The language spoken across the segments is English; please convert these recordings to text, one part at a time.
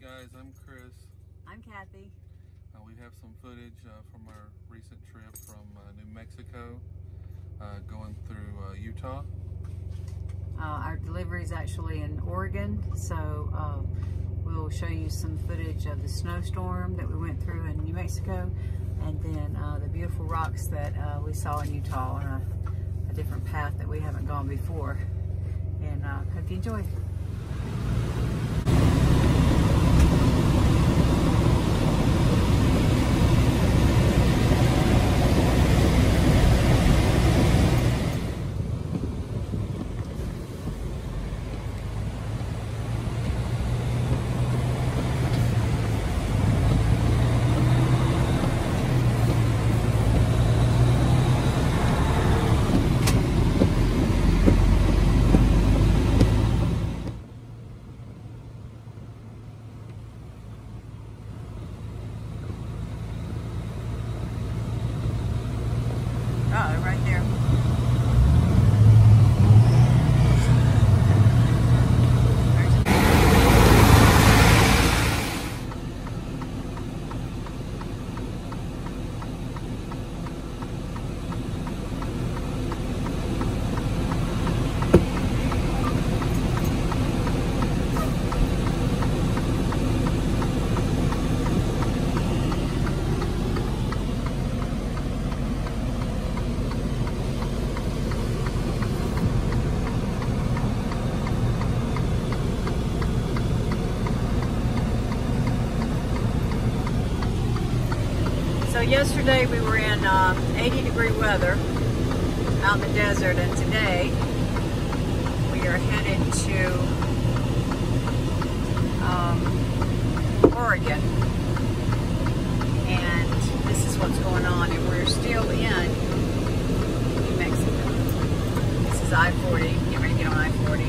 guys, I'm Chris. I'm Kathy. Uh, we have some footage uh, from our recent trip from uh, New Mexico uh, going through uh, Utah. Uh, our delivery is actually in Oregon, so uh, we'll show you some footage of the snowstorm that we went through in New Mexico and then uh, the beautiful rocks that uh, we saw in Utah on a, a, different path that we haven't gone before. And uh, hope you enjoy. Uh, right there. So yesterday we were in um, 80 degree weather out in the desert and today we are headed to um, Oregon and this is what's going on and we're still in New Mexico. This is I-40, get ready to get on I-40.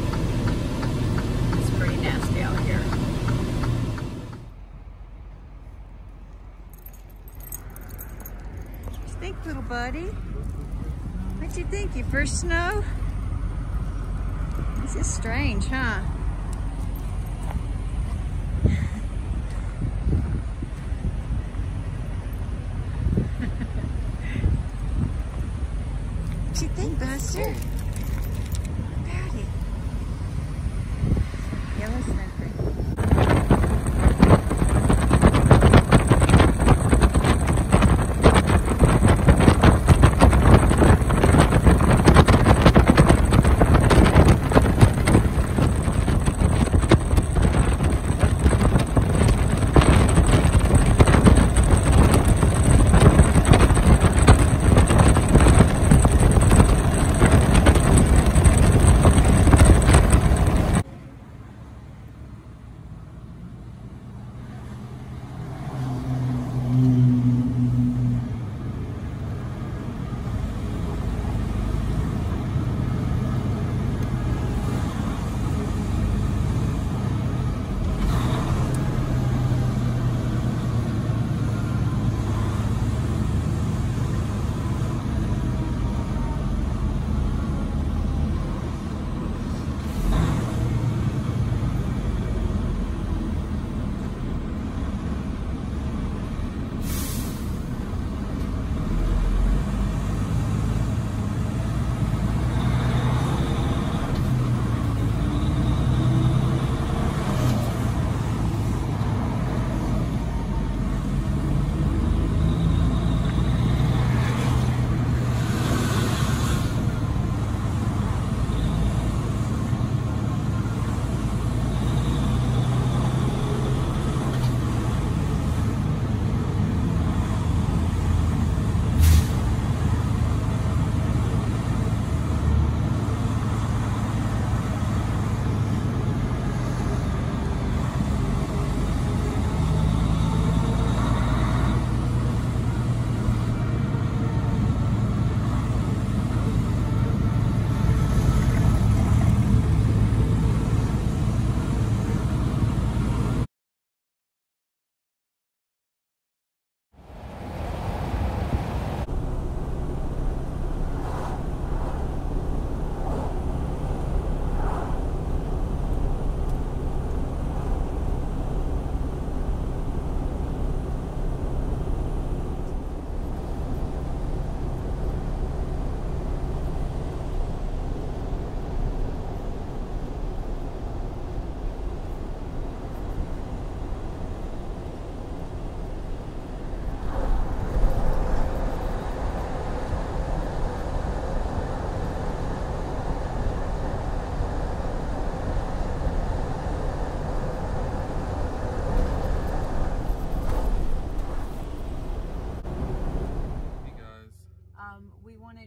It's pretty nasty out here. What you think, buddy? What you think? Your first snow? This is strange, huh? What'd you think, Buster?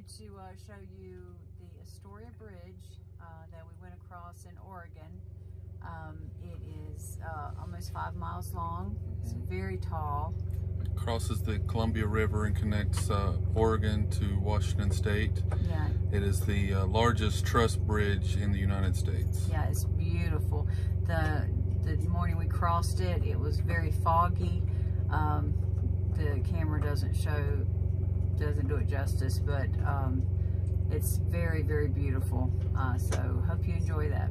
Wanted to uh, show you the Astoria Bridge uh, that we went across in Oregon. Um, it is uh, almost five miles long. It's Mhm. very tall. It crosses the Columbia River and connects uh, Oregon to Washington State. Yeah, It is the uh, largest truss bridge in the United States. yeah, it's beautiful. The the morning we crossed it, it was very foggy. Um, the camera doesn't show, doesn't do it justice, but um, it's very, very beautiful. Uh, so hope you enjoy that.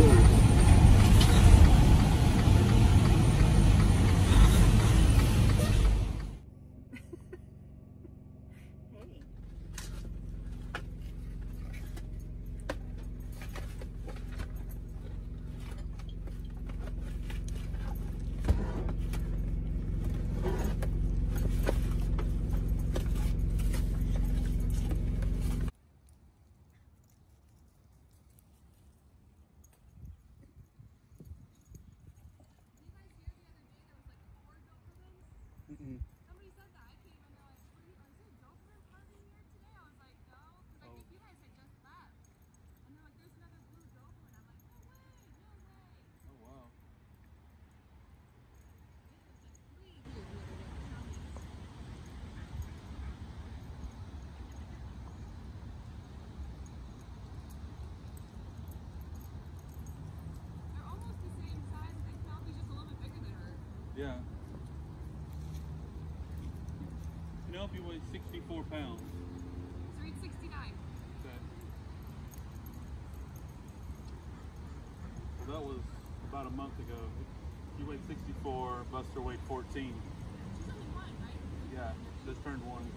there. Mm-mm. Somebody said that. I came and they're like, "Were you, is there Doberman parking here today?" I was like, "No," because I think you guys had just left. And they're like, "There's another blue Doberman." I'm like, "No way, no way." Oh wow. Three here the other day. Counting. They're almost the same size. I think Penelope's just a little bit bigger than her. Yeah. Penelope weighs 64 pounds. So read 69. Okay. So that was about a month ago. He weighed 64, Buster weighed 14. She's only one, right? Yeah, just turned one.